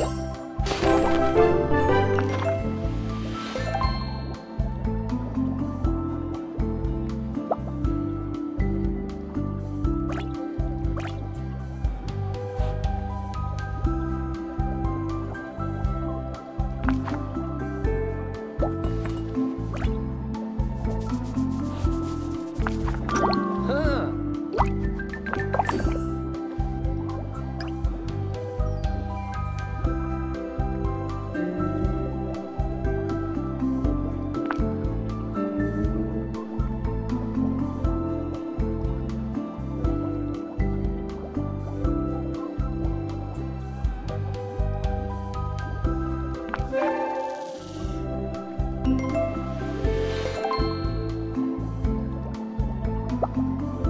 you 아!